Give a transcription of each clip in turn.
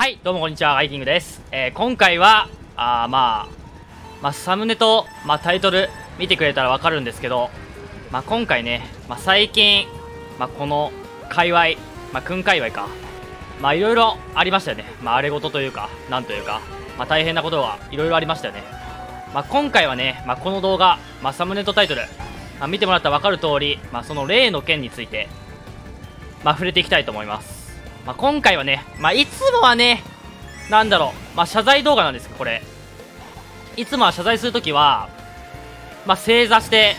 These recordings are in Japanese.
はい、どうもこんにちは、アイキングです。えー今回は、あまあ、まあ、サムネと、まあ、タイトル見てくれたらわかるんですけど、まあ、今回ね、まあ、最近、まあ、この界隈、まあ、くん界隈か、まあ、いろいろありましたよね。まあ、あれ事というか、なんというか、まあ、大変なことがいろいろありましたよね。まあ、今回はね、まあ、この動画、まあ、サムネとタイトル、まあ、見てもらったらわかる通り、まあ、その例の件について、まあ、触れていきたいと思います。まあ、今回はね、まあ、いつもはね、なんだろう、まあ、謝罪動画なんですよ、これ。いつもは謝罪するときは、まあ、正座して、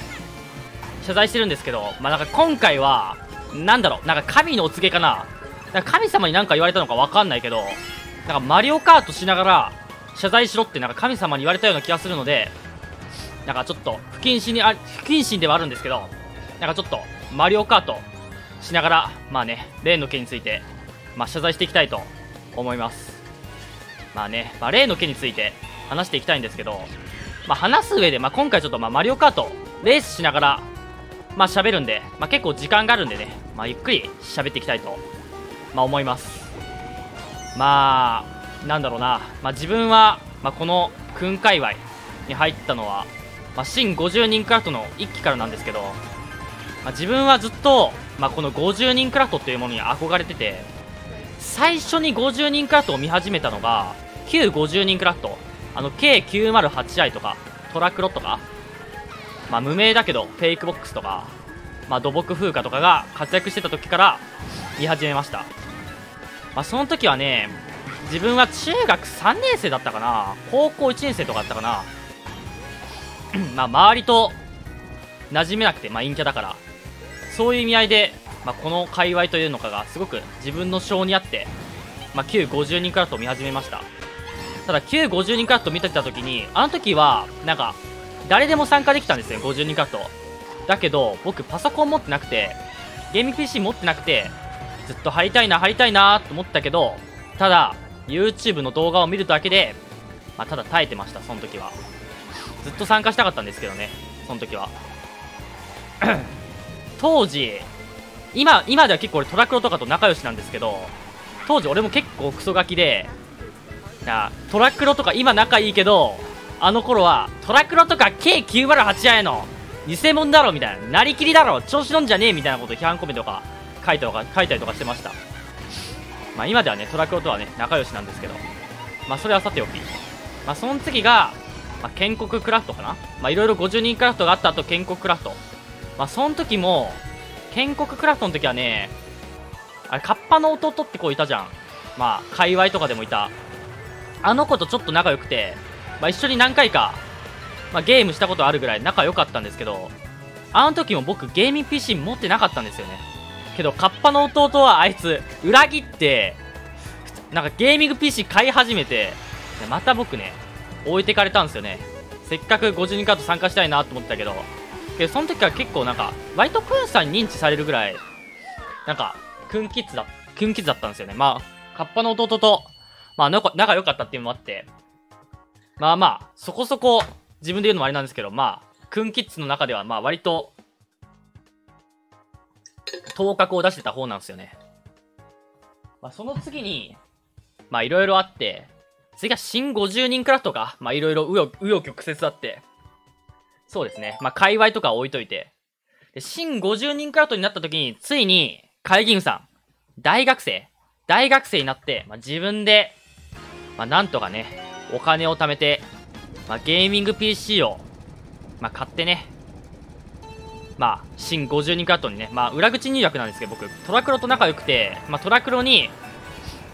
謝罪してるんですけど、まあ、なんか今回は、なんだろう、なんか神のお告げかな。なんか神様に何か言われたのかわかんないけど、なんかマリオカートしながら、謝罪しろってなんか神様に言われたような気がするので、なんかちょっと不謹慎にあ、不謹慎ではあるんですけど、なんかちょっとマリオカートしながら、まあね、例の件について、まあ、謝罪していきたいと思います。まあね、まあ、例の件について話していきたいんですけど、まあ、話す上で、まあ、今回ちょっとまあマリオカートレースしながら、まあ、喋るんで、まあ、結構時間があるんでね、まあ、ゆっくり喋っていきたいと、まあ、思います。まあ、なんだろうな、まあ、自分は、まあ、このくん界隈に入ったのは、まあ、新50人クラフトの1期からなんですけど、まあ、自分はずっと、まあ、この50人クラフトっていうものに憧れてて最初に50人クラフトを見始めたのが旧50人クラフト。あの K908i とかトラクロとか、まあ、無名だけどフェイクボックスとか、まあ、土木風化とかが活躍してた時から見始めました、まあ、その時はね自分は中学3年生だったかな。高校1年生とかだったかな。まあ周りと馴染めなくて、まあ、陰キャだから。そういう意味合いで、まあ、この界隈というのかがすごく自分の性に合って、まあ、旧50人クラフトを見始めました。ただ旧50人クラフト見てた時にあの時はなんか誰でも参加できたんですよ50人クラフト。だけど僕パソコン持ってなくてゲーム PC 持ってなくてずっと入りたいな入りたいなと思ったけどただ YouTube の動画を見るだけで、まあ、ただ耐えてましたその時は。ずっと参加したかったんですけどねその時は。当時今今では結構俺トラクロとかと仲良しなんですけど当時俺も結構クソガキでなトラクロとか今仲いいけどあの頃はトラクロとか K908 やの偽物だろみたいななりきりだろ調子乗んじゃねえみたいなこと批判コメントとか書いたとか書いたりとかしてました。まあ今ではねトラクロとはね仲良しなんですけどまあそれはさておき。まあその次が、まあ、建国クラフトかな。まあいろいろ50人クラフトがあった後建国クラフト。まあその時も建国クラフトの時はねあれカッパの弟って子いたじゃん。まあ界隈とかでもいた。あの子とちょっと仲良くて、まあ、一緒に何回か、まあ、ゲームしたことあるぐらい仲良かったんですけどあの時も僕ゲーミング PC 持ってなかったんですよね。けどカッパの弟はあいつ裏切ってなんかゲーミング PC 買い始めてまた僕ね置いてかれたんですよね。せっかく50人カード参加したいなと思ったけどけどその時は結構なんか割とクンさんに認知されるぐらいなんかクンキッズだクンキッズだったんですよね。まあカッパの弟とまあ仲良かったっていうのもあってまあまあそこそこ自分で言うのもあれなんですけどまあクンキッズの中ではまあ割と頭角を出してた方なんですよね。まあその次にまあいろいろあって次が新50人クラフトか。まあいろいろ紆余曲折あって。そうですね。まあ、界隈とか置いといて。で、新50人クラフトになった時に、ついに、会議員さん、大学生、大学生になって、まあ、自分で、まあ、なんとかね、お金を貯めて、まあ、ゲーミング PC を、まあ、買ってね、まあ、新50人クラフトにね、まあ、裏口入学なんですけど、僕、トラクロと仲良くて、まあ、トラクロに、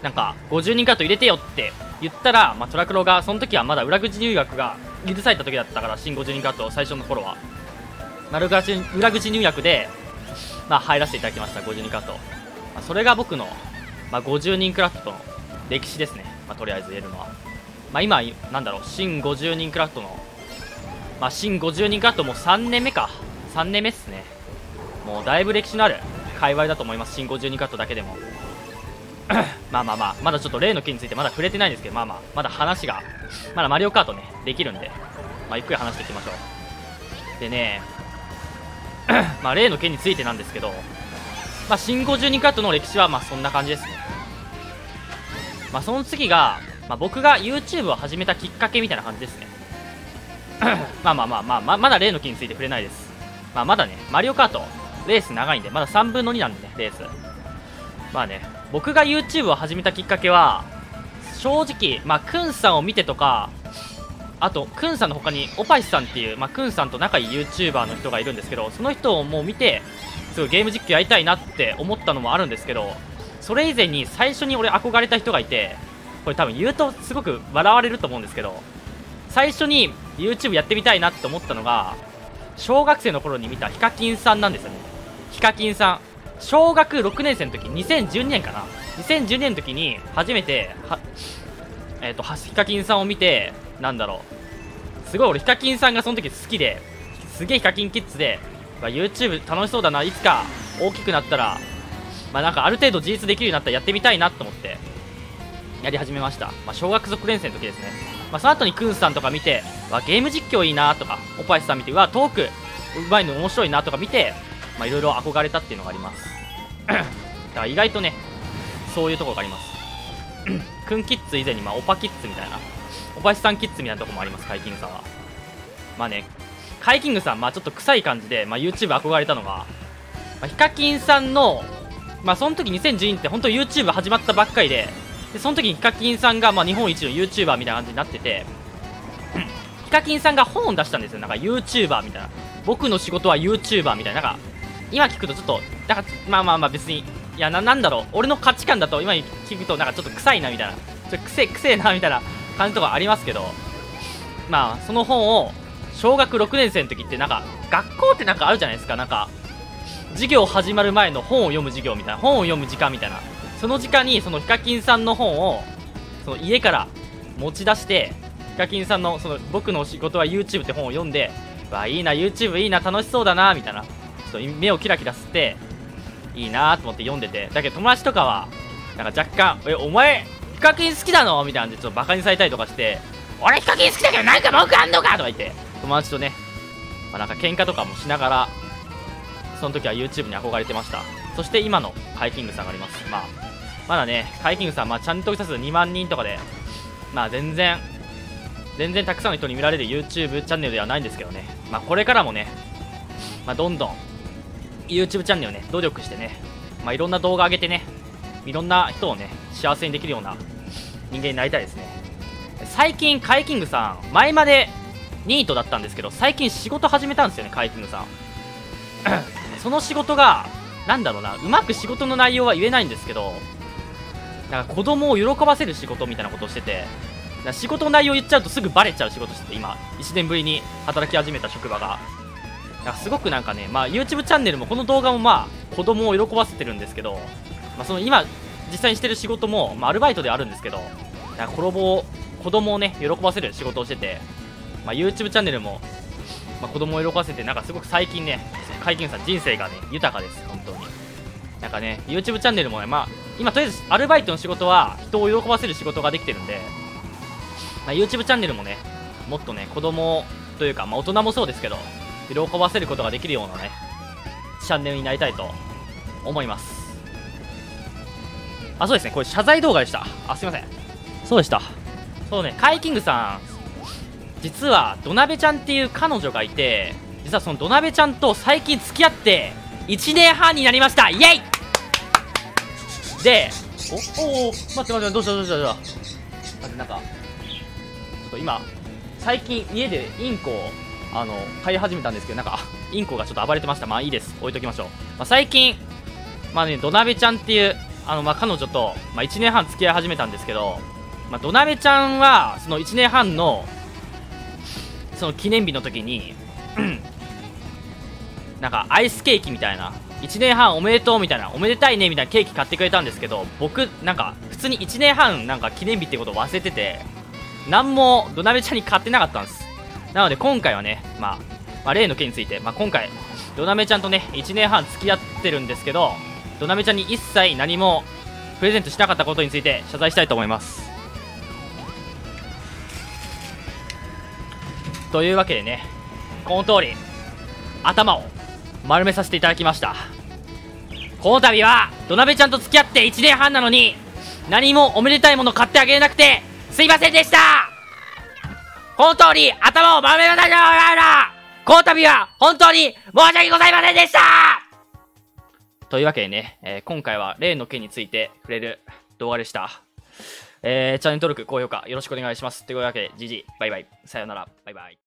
なんか、50人クラフト入れてよって言ったら、まあ、トラクロが、その時はまだ裏口入学が許された時だったから、新50人カット最初の頃は。まあ、裏口裏口入学で、まあ、入らせていただきました、50人カット。まあ、それが僕の、まあ、50人クラフトの歴史ですね。まあ、とりあえず言えるのは。まあ、今、なんだろう、新50人クラフトの、まあ、新50人クラフトもう3年目か。3年目っすね。もうだいぶ歴史のある界隈だと思います、新50人カットだけでも。まあまあまあ、まだちょっと例の件についてまだ触れてないんですけど、まあまあ、まだ話が、まだマリオカートね、できるんで、まあ、ゆっくり話していきましょう。でね、まあ、例の件についてなんですけど、まあ、新52カットの歴史は、まあ、そんな感じですね。まあ、その次が、まあ、僕が YouTube を始めたきっかけみたいな感じですね まあまあまあまあままだ例の木について触れないですまあまだねマリオカートレース長いんでまだ3分の2なんでねレースまあね僕が YouTube を始めたきっかけは正直まあクンさんを見てとかあとクンさんの他にオパイスさんっていう、まあ、クンさんと仲いい YouTuber の人がいるんですけどその人をもう見てすごいゲーム実況やりたいなって思ったのもあるんですけどそれ以前に最初に俺憧れた人がいてこれ多分言うとすごく笑われると思うんですけど最初に YouTube やってみたいなって思ったのが小学生の頃に見たヒカキンさんなんですよね。ヒカキンさん。小学6年生の時2012年かな。2012年の時に初めてはえっ、ー、とヒカキンさんを見てなんだろう。すごい俺ヒカキンさんがその時好きですげえヒカキンキッズで、まあ、YouTube 楽しそうだないつか大きくなったらまあなんかある程度自立できるようになったらやってみたいなと思ってやり始めました、まあ、小学6年生の時ですね、まあ、その後にクンさんとか見てわゲーム実況いいなとかおぱいさん見てうわトークうまいの面白いなとか見てまあいろいろ憧れたっていうのがあります。だから意外とねそういうところがあります。クンキッズ以前にまあオパキッズみたいなおばしさんキッズみたいなとこもありますカイキングさんは。まあねカイキングさんまあちょっと臭い感じで、まあ、YouTube 憧れたのが、まあ、ヒカキンさんのまあその時2012年って本当 YouTube 始まったばっかりででその時にヒカキンさんがまあ日本一の YouTuber みたいな感じになってて ヒカキンさんが本を出したんですよ。なんか YouTuber みたいな。僕の仕事は YouTuber みたいな。なんか今聞くとちょっとなんかまあまあまあ別にいやななんだろう俺の価値観だと今聞くとなんかちょっと臭いなみたいな。ちょっと臭い臭いなみたいな感じとかありますけど。まあその本を小学6年生の時ってなんか学校ってなんかあるじゃないですか。なんか授業始まる前の本を読む授業みたいな。本を読む時間みたいな。その時間にそのヒカキンさんの本をその家から持ち出してヒカキンさんのその僕の仕事は YouTube って本を読んでわいいな YouTube いいな楽しそうだなみたいな。ちょっと目をキラキラ吸っていいなと思って読んでてだけど友達とかはなんか若干えお前ヒカキン好きなの？みたいなんでちょっとバカにされたりとかして俺ヒカキン好きだけどなんか文句あんのか？とか言って友達とね、まあ、なんか喧嘩とかもしながらその時は YouTube に憧れてました。そして今のカイキングさんがあります。まあまだねカイキングさん、まあ、チャンネル登録者数2万人とかでまあ全然全然たくさんの人に見られる YouTube チャンネルではないんですけどね。まあこれからもねまあどんどん YouTube チャンネルをね努力してねまあいろんな動画上げてねいろんな人をね幸せにできるような人間になりたいですね。最近カイキングさん前までニートだったんですけど最近仕事始めたんですよねカイキングさん。その仕事がなんだろうなうまく仕事の内容は言えないんですけどなんか子供を喜ばせる仕事みたいなことをしてて仕事の内容言っちゃうとすぐバレちゃう仕事してて今1年ぶりに働き始めた職場が。なんかすごくなんかね、まあ、YouTube チャンネルもこの動画もまあ子供を喜ばせてるんですけどまあ、その今実際にしてる仕事も、まあ、アルバイトであるんですけどなんか子供子供をね喜ばせる仕事をしてて、まあ、YouTube チャンネルも、まあ、子供を喜ばせてなんかすごく最近ね解禁さん人生がね豊かです本当に。なんかね YouTube チャンネルもねまあ今とりあえずアルバイトの仕事は人を喜ばせる仕事ができてるんで、まあ、YouTube チャンネルもねもっとね子供というか、まあ、大人もそうですけど喜ばせることができるようなねチャンネルになりたいと思いますあ、そうですね。これ謝罪動画でした。あ、すいません。そうでした。そうね、カイキングさん、実は、ドナベちゃんっていう彼女がいて、実はそのドナベちゃんと最近付き合って、1年半になりましたイェイで、お、おお、待って待って、どうしたどうしたどうした？待って、なんか、ちょっと今、最近家でインコを、あの、飼い始めたんですけど、なんか、インコがちょっと暴れてました。まあいいです。置いときましょう。まあ、最近、まあね、ドナベちゃんっていうあの、まあ、彼女と、まあ、1年半付き合い始めたんですけど、まあ、土鍋ちゃんは、その1年半の、その記念日の時に、なんか、アイスケーキみたいな、1年半おめでとうみたいな、おめでたいねみたいなケーキ買ってくれたんですけど、僕、なんか、普通に1年半、なんか記念日ってことを忘れてて、何も土鍋ちゃんに買ってなかったんです。なので、今回はね、まあ、まあ、例の件について、まあ、今回、土鍋ちゃんとね、1年半付き合ってるんですけど、ドナメちゃんに一切何もプレゼントしなかったことについて謝罪したいと思います。というわけでねこの通り頭を丸めさせていただきました。この度は土鍋ちゃんと付き合って1年半なのに何もおめでたいもの買ってあげれなくて、すいませんでした本当に、頭を丸めましたなこの度は、本当に申し訳ございませんでしたというわけでね、えー、今回は例の件について触れる動画でした。えー、チャンネル登録、高評価よろしくお願いします。というわけで、じじ、バイバイ、さよなら、バイバイ。